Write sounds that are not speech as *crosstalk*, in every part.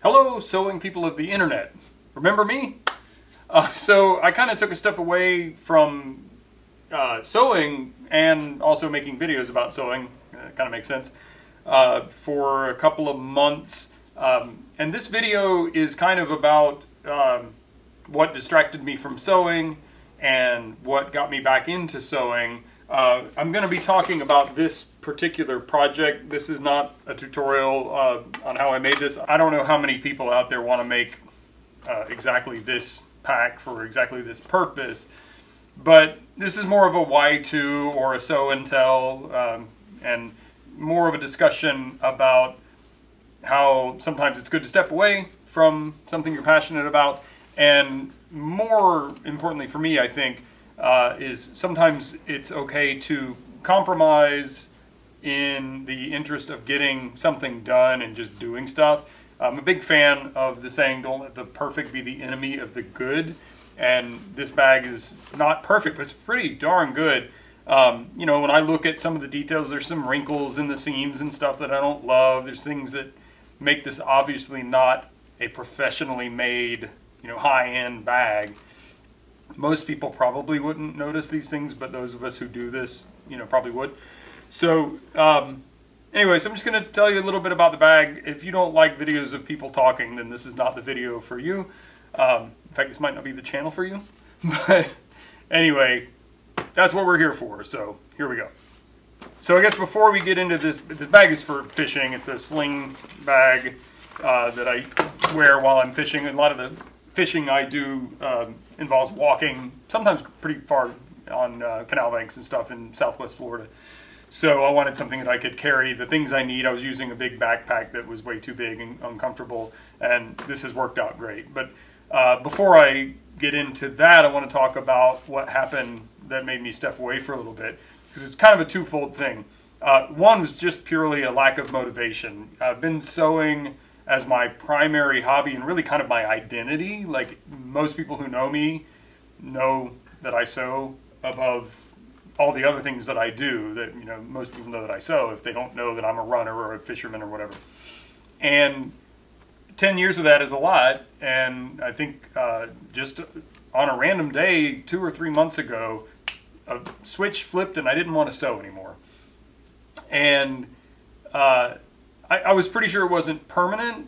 Hello, sewing people of the internet. Remember me? Uh, so I kind of took a step away from uh, sewing and also making videos about sewing. Uh, kind of makes sense. Uh, for a couple of months. Um, and this video is kind of about um, what distracted me from sewing and what got me back into sewing. Uh, I'm going to be talking about this particular project. This is not a tutorial uh, on how I made this. I don't know how many people out there want to make uh, exactly this pack for exactly this purpose, but this is more of a why-to or a so and tell, um, and more of a discussion about how sometimes it's good to step away from something you're passionate about, and more importantly for me, I think, uh, is sometimes it's okay to compromise in the interest of getting something done and just doing stuff. I'm a big fan of the saying, don't let the perfect be the enemy of the good. And this bag is not perfect, but it's pretty darn good. Um, you know, when I look at some of the details, there's some wrinkles in the seams and stuff that I don't love. There's things that make this obviously not a professionally made, you know, high-end bag most people probably wouldn't notice these things, but those of us who do this, you know, probably would. So, um, anyways, I'm just going to tell you a little bit about the bag. If you don't like videos of people talking, then this is not the video for you. Um, in fact, this might not be the channel for you. *laughs* But anyway, that's what we're here for. So here we go. So I guess before we get into this, this bag is for fishing. It's a sling bag uh, that I wear while I'm fishing. A lot of the fishing I do um, involves walking, sometimes pretty far on uh, canal banks and stuff in southwest Florida. So I wanted something that I could carry the things I need. I was using a big backpack that was way too big and uncomfortable, and this has worked out great. But uh, before I get into that, I want to talk about what happened that made me step away for a little bit, because it's kind of a twofold thing. Uh, one was just purely a lack of motivation. I've been sewing as my primary hobby and really kind of my identity. Like most people who know me know that I sew above all the other things that I do that you know most people know that I sew if they don't know that I'm a runner or a fisherman or whatever. And 10 years of that is a lot and I think uh, just on a random day 2 or 3 months ago a switch flipped and I didn't want to sew anymore. And uh, I, I, was pretty sure it wasn't permanent,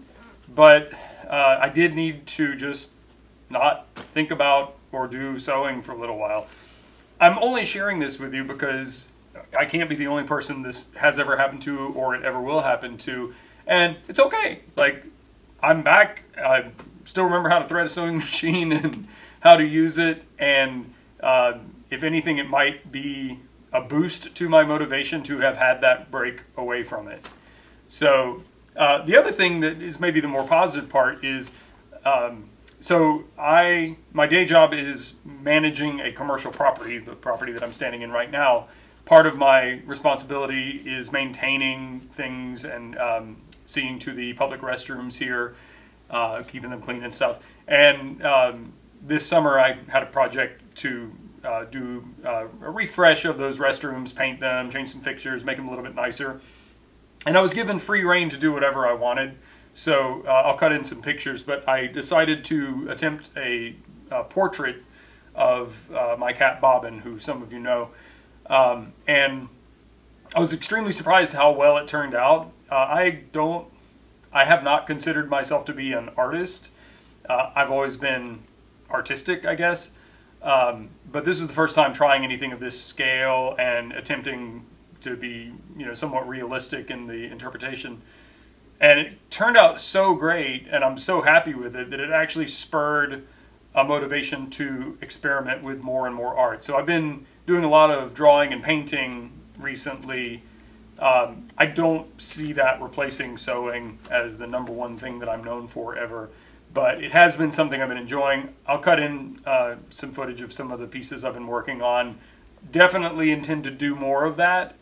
but uh, I did need to just not think about or do sewing for a little while. I'm only sharing this with you because I can't be the only person this has ever happened to or it ever will happen to. And it's okay. Like, I'm back. I still remember how to thread a sewing *laughs* machine and how to use it. And uh, if anything, it might be a boost to my motivation to have had that break away from it. So uh, the other thing that is maybe the more positive part is, um, so I my day job is managing a commercial property, the property that I'm standing in right now. Part of my responsibility is maintaining things and um, seeing to the public restrooms here, uh, keeping them clean and stuff. And um, this summer I had a project to uh, do uh, a refresh of those restrooms, paint them, change some fixtures, make them a little bit nicer. And I was given free rein to do whatever I wanted. So uh, I'll cut in some pictures, but I decided to attempt a, a portrait of uh, my cat Bobbin, who some of you know. Um, and I was extremely surprised how well it turned out. Uh, I don't, I have not considered myself to be an artist. Uh, I've always been artistic, I guess. Um, but this is the first time trying anything of this scale and attempting to be you know somewhat realistic in the interpretation. And it turned out so great, and I'm so happy with it that it actually spurred a motivation to experiment with more and more art. So I've been doing a lot of drawing and painting recently. Um, I don't see that replacing sewing as the number one thing that I'm known for ever, but it has been something I've been enjoying. I'll cut in uh, some footage of some of the pieces I've been working on. Definitely intend to do more of that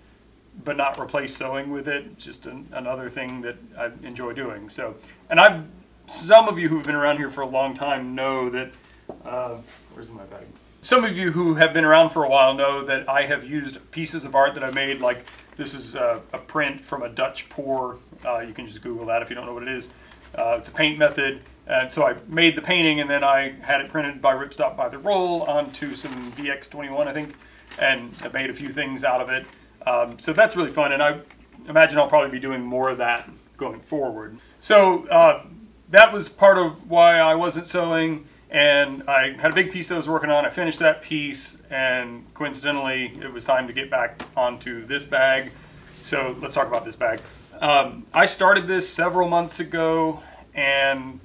but not replace sewing with it. Just an, another thing that I enjoy doing. So, and I've some of you who've been around here for a long time know that. Uh, where's my bag? Some of you who have been around for a while know that I have used pieces of art that I made. Like this is a, a print from a Dutch pour. Uh, you can just Google that if you don't know what it is. Uh, it's a paint method. And so I made the painting and then I had it printed by Ripstop By The Roll onto some VX21, I think, and I made a few things out of it. Um, so that's really fun, and I imagine I'll probably be doing more of that going forward. So uh, that was part of why I wasn't sewing, and I had a big piece I was working on. I finished that piece, and coincidentally, it was time to get back onto this bag. So let's talk about this bag. Um, I started this several months ago, and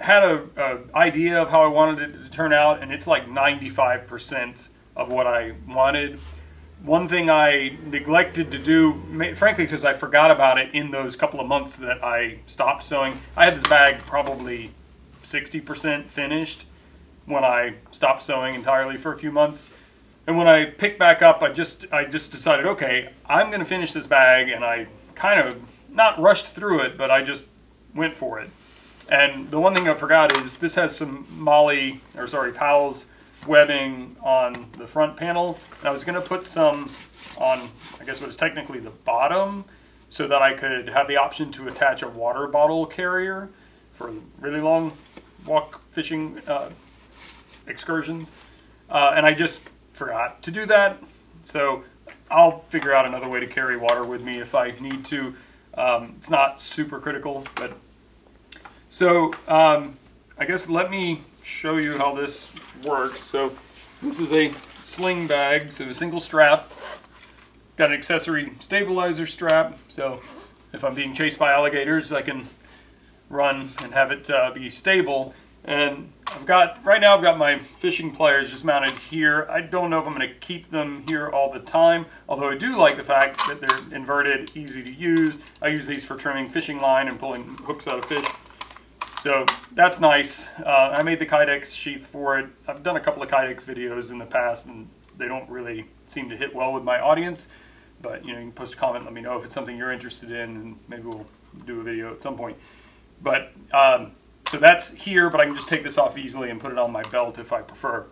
had a, a, idea of how I wanted it to turn out, and it's like 95% of what I wanted. One thing I neglected to do, frankly, because I forgot about it in those couple of months that I stopped sewing. I had this bag probably 60% finished when I stopped sewing entirely for a few months. And when I picked back up, I just I just decided, okay, I'm going to finish this bag, and I kind of not rushed through it, but I just went for it. And the one thing I forgot is this has some MOLLE, or sorry, PALS webbing on the front panel. And I was going to put some on, I guess what is technically the bottom, so that I could have the option to attach a water bottle carrier for really long walk fishing uh, excursions. Uh, and I just forgot to do that. So I'll figure out another way to carry water with me if I need to. Um, it's not super critical, but so um, I guess let me show you how this works. So this is a sling bag, so a single strap. It's got an accessory stabilizer strap, so if I'm being chased by alligators, I can run and have it uh, be stable. And I've got, right now I've got my fishing pliers just mounted here. I don't know if I'm going to keep them here all the time, although I do like the fact that they're inverted, easy to use. I use these for trimming fishing line and pulling hooks out of fish. So that's nice. Uh, I made the Kydex sheath for it. I've done a couple of Kydex videos in the past and they don't really seem to hit well with my audience. But you know, you can post a comment, let me know if it's something you're interested in, and maybe we'll do a video at some point. But um, so that's here, but I can just take this off easily and put it on my belt if I prefer.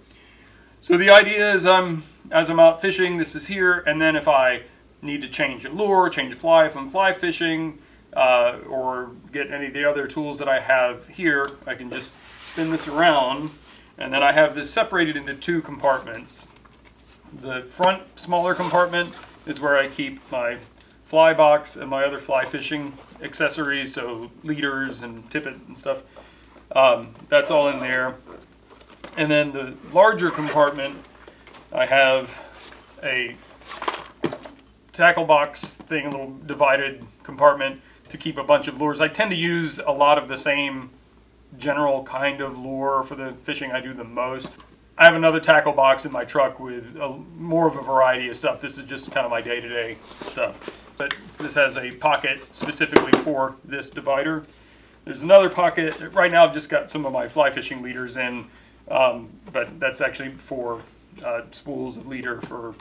So the idea is I'm as I'm out fishing, this is here, and then if I need to change a lure, change a fly if I'm fly fishing, uh, or get any of the other tools that I have here, I can just spin this around and then I have this separated into two compartments. The front smaller compartment is where I keep my fly box and my other fly fishing accessories, so leaders and tippet and stuff. Um, that's all in there. And then the larger compartment, I have a tackle box thing, a little divided compartment to keep a bunch of lures. I tend to use a lot of the same general kind of lure for the fishing I do the most. I have another tackle box in my truck with a, more of a variety of stuff. This is just kind of my day-to-day -day stuff. But this has a pocket specifically for this divider. There's another pocket. Right now I've just got some of my fly fishing leaders in, um, but that's actually for uh, spools of leader for,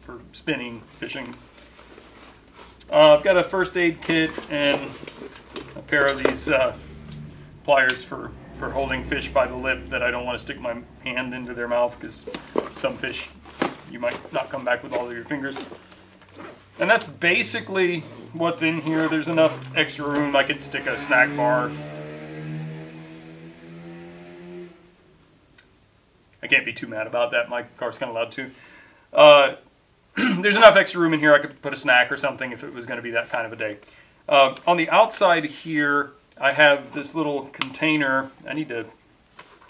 for spinning, fishing uh, I've got a first aid kit and a pair of these uh, pliers for, for holding fish by the lip that I don't want to stick my hand into their mouth because some fish you might not come back with all of your fingers. And that's basically what's in here. There's enough extra room I could stick a snack bar. I can't be too mad about that. My car's kind of loud too. Uh, *clears throat* there's enough extra room in here I could put a snack or something if it was going to be that kind of a day. Uh, on the outside here, I have this little container. I need to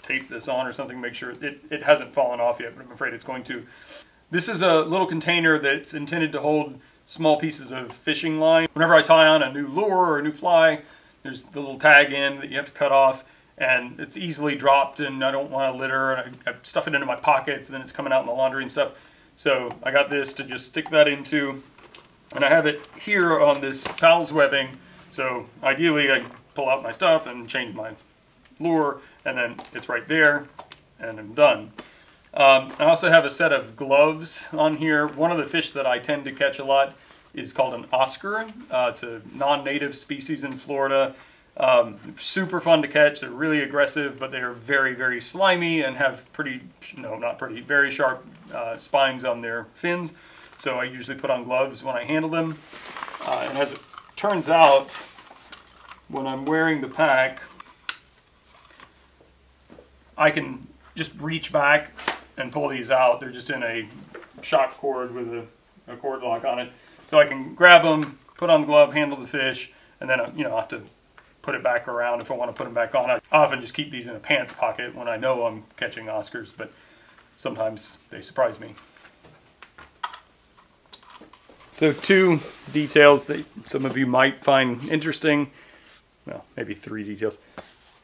tape this on or something, make sure it, it hasn't fallen off yet, but I'm afraid it's going to. This is a little container that's intended to hold small pieces of fishing line. Whenever I tie on a new lure or a new fly, there's the little tag in that you have to cut off and it's easily dropped and I don't want to litter and I, I stuff it into my pockets and then it's coming out in the laundry and stuff. So I got this to just stick that into, and I have it here on this PALS webbing. So ideally I pull out my stuff and change my lure, and then it's right there, and I'm done. Um, I also have a set of gloves on here. One of the fish that I tend to catch a lot is called an Oscar. Uh, it's a non-native species in Florida. Um, super fun to catch. They're really aggressive, but they are very, very slimy and have pretty, no, not pretty, very sharp uh, spines on their fins. So I usually put on gloves when I handle them. Uh, and as it turns out, when I'm wearing the pack, I can just reach back and pull these out. They're just in a shock cord with a, a cord lock on it. So I can grab them, put on the glove, handle the fish, and then, uh, you know, I have to put it back around if I want to put them back on. I often just keep these in a pants pocket when I know I'm catching Oscars, but sometimes they surprise me. So two details that some of you might find interesting. Well, maybe three details.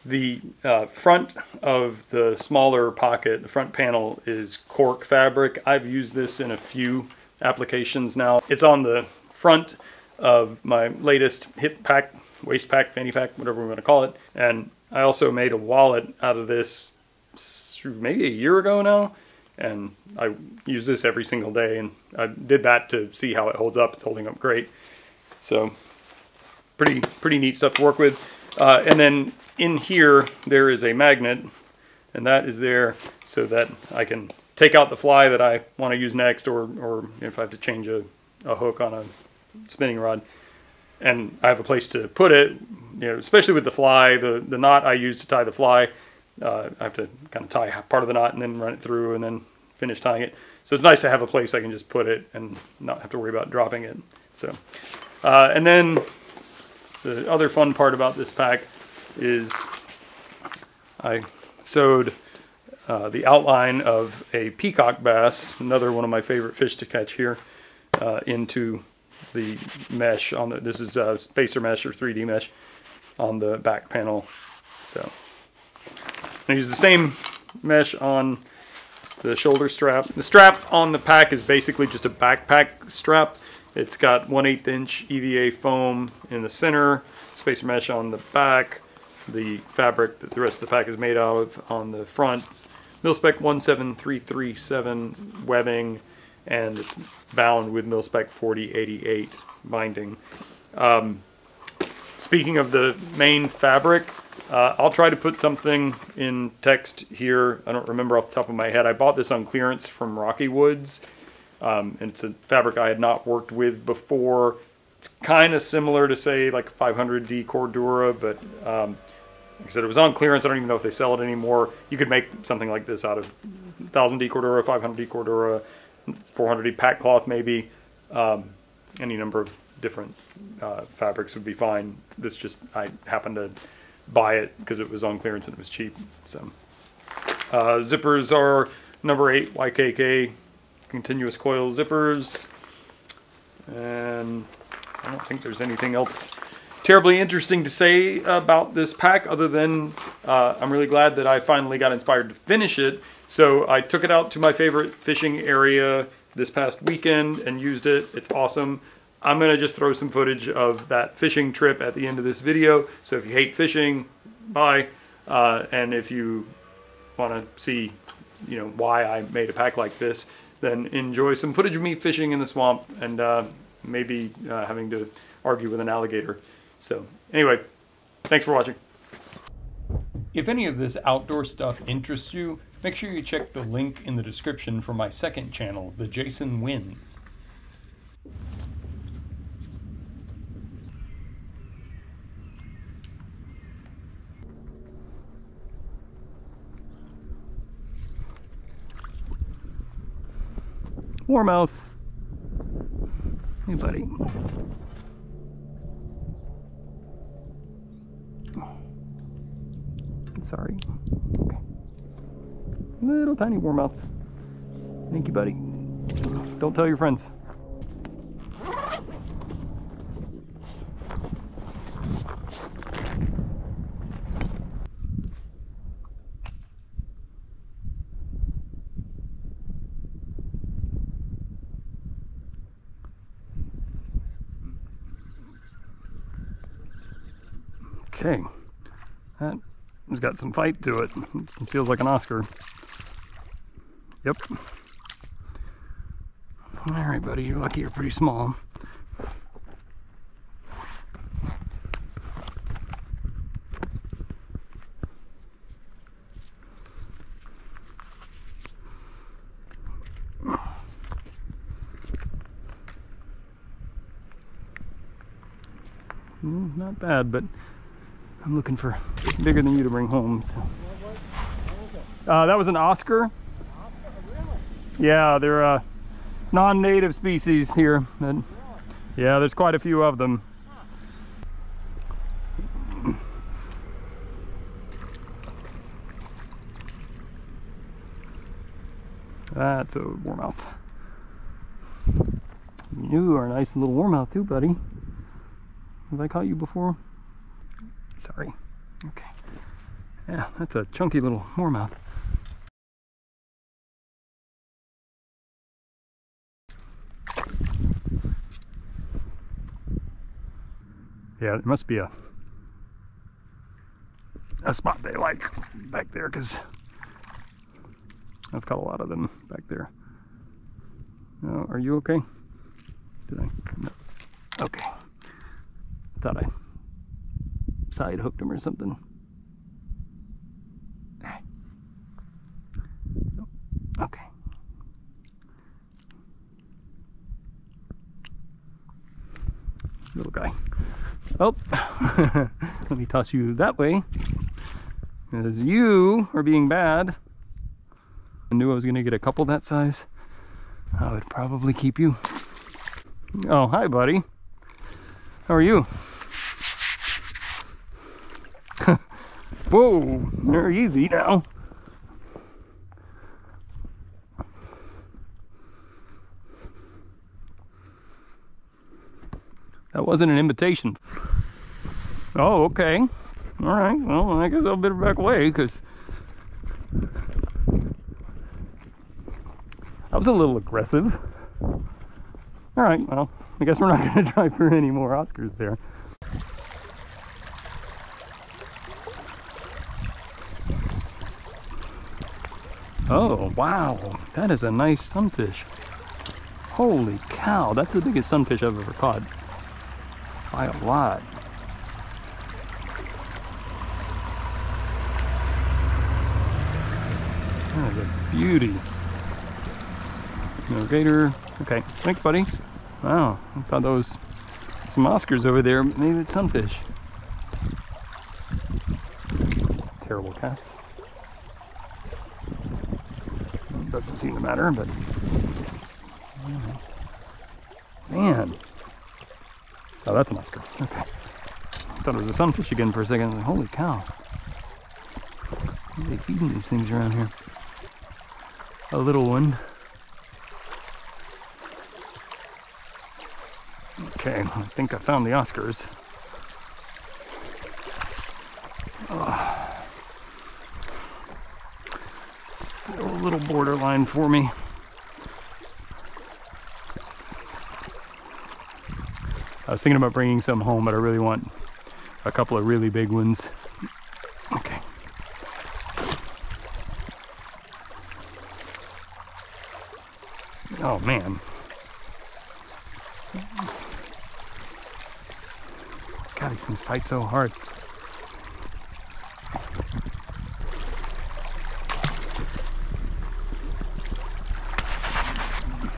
The uh, front of the smaller pocket, the front panel is cork fabric. I've used this in a few applications now. It's on the front of my latest hip pack, waist pack, fanny pack, whatever we want to call it. And I also made a wallet out of this maybe a year ago now. And I use this every single day. And I did that to see how it holds up. It's holding up great. So pretty, pretty neat stuff to work with. Uh, and then in here, there is a magnet. And that is there so that I can take out the fly that I want to use next or, or if I have to change a, a hook on a spinning rod. And I have a place to put it, you know, especially with the fly, the, the knot I use to tie the fly, uh, I have to kind of tie part of the knot and then run it through and then finish tying it. So it's nice to have a place I can just put it and not have to worry about dropping it. So, uh, and then the other fun part about this pack is I sewed uh, the outline of a peacock bass, another one of my favorite fish to catch here, uh, into the mesh on the, this is a spacer mesh or 3D mesh on the back panel. So I use the same mesh on the shoulder strap. The strap on the pack is basically just a backpack strap. It's got 1 8 inch EVA foam in the center, spacer mesh on the back, the fabric that the rest of the pack is made out of on the front, mil-spec 17337 webbing, and it's bound with mil-spec 4088 binding. Um, speaking of the main fabric, uh, I'll try to put something in text here. I don't remember off the top of my head. I bought this on clearance from Rockywoods, um, and it's a fabric I had not worked with before. It's kind of similar to, say, like 500D Cordura, but um, like I said, it was on clearance. I don't even know if they sell it anymore. You could make something like this out of 1000D Cordura, 500D Cordura, 400D pack cloth maybe. Um, any number of different uh, fabrics would be fine. This just, I happened to buy it because it was on clearance and it was cheap. So uh, zippers are number eight YKK continuous coil zippers. And I don't think there's anything else terribly interesting to say about this pack other than uh, I'm really glad that I finally got inspired to finish it. So I took it out to my favorite fishing area this past weekend and used it. It's awesome. I'm going to just throw some footage of that fishing trip at the end of this video. So if you hate fishing, bye. Uh, and if you want to see, you know, why I made a pack like this, then enjoy some footage of me fishing in the swamp and uh, maybe uh, having to argue with an alligator. So anyway, thanks for watching. If any of this outdoor stuff interests you, make sure you check the link in the description for my second channel, The Jason Wins. Warmouth. Hey, buddy. Sorry. Okay. Little tiny warmouth. Thank you, buddy. Don't tell your friends. Okay, that has got some fight to it. It feels like an Oscar. Yep. All right, buddy, you're lucky you're pretty small. Mm, not bad, but I'm looking for bigger than you to bring home. So. Uh, that was an Oscar. Yeah, they're a non-native species here. And yeah, there's quite a few of them. That's a warmouth. You are a nice little warmouth too, buddy. Have I caught you before? Sorry. Okay. Yeah, that's a chunky little warmouth. Yeah, it must be a a spot they like back there because I've caught a lot of them back there. Are you okay? Did I? No. Okay. Thought I side hooked him or something. Okay. Little guy. Oh, *laughs* let me toss you that way. As you are being bad. I knew I was gonna get a couple that size. I would probably keep you. Oh, hi buddy. How are you? Whoa, they're easy now. That wasn't an invitation. Oh, okay. All right. Well, I guess I'll better back away because I was a little aggressive. All right. Well, I guess we're not going to try for any more Oscars there. Oh, wow. That is a nice sunfish. Holy cow. That's the biggest sunfish I've ever caught. By a lot. Is a beauty. No gator. Okay, thanks, buddy. Wow, I thought those some Oscars over there. Maybe it's sunfish. Terrible cast. Doesn't seem to matter, but man. Oh, that's an Oscar. Okay. Thought it was a sunfish again for a second. Like, Holy cow. What are they feeding these things around here? A little one. Okay, I think I found the Oscars. A little borderline for me. I was thinking about bringing some home, but I really want a couple of really big ones. Okay. Oh man. God, these things fight so hard.